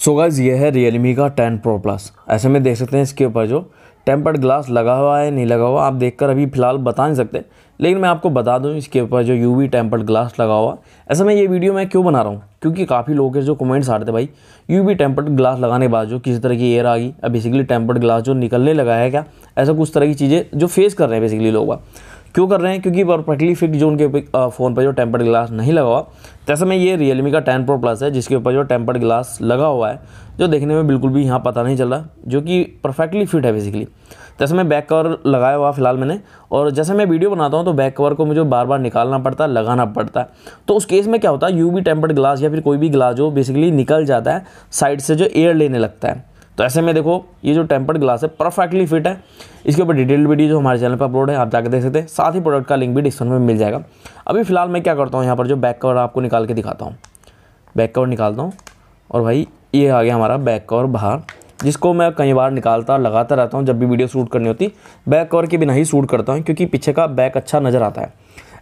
So guys ये है Realme का टेन प्रो प्लस ऐसे में देख सकते हैं इसके ऊपर जो टेम्पर्ड ग्लास लगा हुआ है, नहीं लगा हुआ, आप देखकर अभी फ़िलहाल बता नहीं सकते। लेकिन मैं आपको बता दूँ, इसके ऊपर जो यूवी टेम्पर्ड ग्लास लगा हुआ, ऐसे मैं ये वीडियो मैं क्यों बना रहा हूँ? क्योंकि काफ़ी लोगों के जो कमेंट्स आ रहे थे भाई यूवी टेम्पर्ड ग्लास लगाने के बाद जो किसी तरह की एयर आ गई, अब बेसिकली टेम्पर्ड ग्लास जो निकलने लगा है क्या? ऐसा कुछ तरह की चीज़ें जो फेस कर रहे हैं बेसिकली लोग क्यों कर रहे हैं? क्योंकि परफेक्टली फिट जो उनके फ़ोन पर जो टेम्पर्ड ग्लास नहीं लगा हुआ, जैसे में ये रियलमी का टेन प्रो प्लस है, जिसके ऊपर जो टेम्पर्ड ग्लास लगा हुआ है, जो देखने में बिल्कुल भी यहाँ पता नहीं चल रहा, जो कि परफेक्टली फिट है बेसिकली जैसे मैं बैक कवर लगाया हुआ फ़िलहाल मैंने, और जैसे मैं वीडियो बनाता हूँ तो बैक कवर को मुझे बार बार निकालना पड़ता है लगाना पड़ता है। तो उस केस में क्या होता है? यू टेम्पर्ड ग्लास या फिर कोई भी ग्लास जो बेसिकली निकल जाता है साइड से जो एयर लेने लगता है। तो ऐसे में देखो, ये जो टेम्पर्ड ग्लास है परफेक्टली फिट है। इसके ऊपर डिटेल्ड वीडियो जो हमारे चैनल पर अपलोड है, आप जाकर देख सकते हैं। साथ ही प्रोडक्ट का लिंक भी डिस्क्रिप्शन में मिल जाएगा। अभी फ़िलहाल मैं क्या करता हूँ, यहाँ पर जो बैक कवर आपको निकाल के दिखाता हूँ। बैक कवर निकालता हूँ। और भाई, ये आ गया हमारा बैक कवर बाहर, जिसको मैं कई बार निकालता, लगाता रहता हूँ, जब भी वीडियो शूट करनी होती। बैक कवर के बिना ही शूट करता हूँ, क्योंकि पीछे का बैक अच्छा नज़र आता है।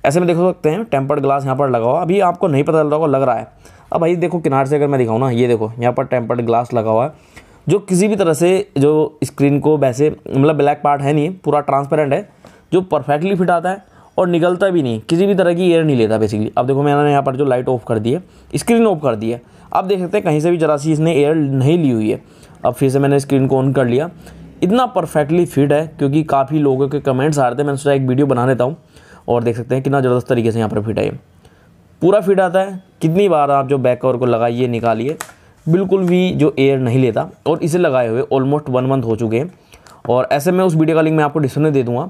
ऐसे में देख सकते हैं टेम्पर्ड ग्लास यहाँ पर लगा हुआ। अभी आपको नहीं पता चल रहा होगा, लग रहा है। अब भाई देखो, किनार से अगर मैं दिखाऊँ ना, ये देखो, यहाँ पर टेम्पर्ड ग्लास लगा हुआ है। जो किसी भी तरह से जो स्क्रीन को वैसे मतलब ब्लैक पार्ट है नहीं, पूरा ट्रांसपेरेंट है, जो परफेक्टली फिट आता है और निकलता भी नहीं, किसी भी तरह की एयर नहीं लेता बेसिकली अब देखो मैंने यहाँ पर जो लाइट ऑफ़ कर दी है स्क्रीन ऑफ़ कर दी है। आप देख सकते हैं कहीं से भी जरा सी इसने एयर नहीं ली हुई है। अब फिर से मैंने स्क्रीन को ऑन कर लिया। इतना परफेक्टली फिट है, क्योंकि काफ़ी लोगों के कमेंट्स आ रहे थे मैंने सोचा एक वीडियो बना लेता हूँ और देख सकते हैं कितना ज़बरदस्त तरीके से यहाँ पर फिट है पूरा फिट आता है, कितनी बार आप जो बैक कवर को लगाइए, निकालिए बिल्कुल भी जो एयर नहीं लेता और इसे लगाए हुए ऑलमोस्ट वन मंथ हो चुके हैं। और ऐसे में उस वीडियो का लिंक मैं आपको डिस्क्रिप्शन दे दूँगा,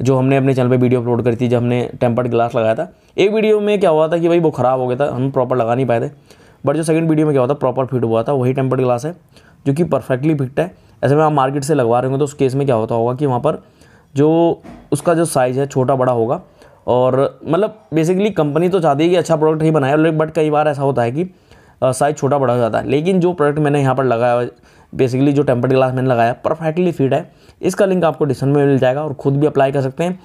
जो हमने अपने चैनल पे वीडियो अपलोड करी थी, जब हमने टेम्पर्ड ग्लास लगाया था। एक वीडियो में क्या हुआ था कि भाई वो ख़राब हो गया था, हम प्रॉपर लगा नहीं पाए थे। बट जो सेकंड वीडियो में क्या हुआ था प्रॉपर फिट हुआ था, वही टेम्पर्ड ग्लास है, जो कि परफेक्टली फिट है। ऐसे में आप मार्केट से लगवा रहे होंगे तो उस केस में क्या होता होगा कि वहाँ पर जो उसका जो साइज़ है, छोटा बड़ा होगा। और मतलब बेसिकली कंपनी तो चाहती है कि अच्छा प्रोडक्ट ही बनाए बट कई बार ऐसा होता है कि साइज़ छोटा बड़ा हो जाता है। लेकिन जो प्रोडक्ट मैंने यहाँ पर लगाया बेसिकली जो टेम्पर्ड ग्लास मैंने लगाया परफेक्टली फिट है। इसका लिंक आपको डिस्क्रिप्शन में मिल जाएगा और खुद भी अप्लाई कर सकते हैं।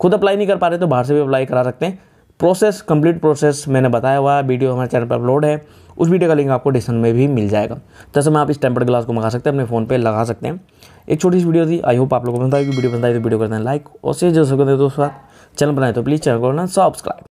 खुद अप्लाई नहीं कर पा रहे तो बाहर से भी अप्लाई करा सकते हैं। प्रोसेस कंप्लीट प्रोसेस मैंने बताया हुआ है। वीडियो हमारे चैनल पर अपलोड है। उस वीडियो का लिंक आपको डिस्क्रिप्शन में भी मिल जाएगा। जैसे मैं आप इस टेम्पर्ड ग्लास को मंगा सकते हैं, अपने फ़ोन पे लगा सकते हैं। एक छोटी सी वीडियो थी। आई होप आप लोगों को पसंद आएगी वीडियो पसंद आई तो वीडियो करते हैं लाइक और शेयर जो सकते हैं दोस्तों चैनल बनाए तो प्लीज़ चैनल को ना सब्सक्राइब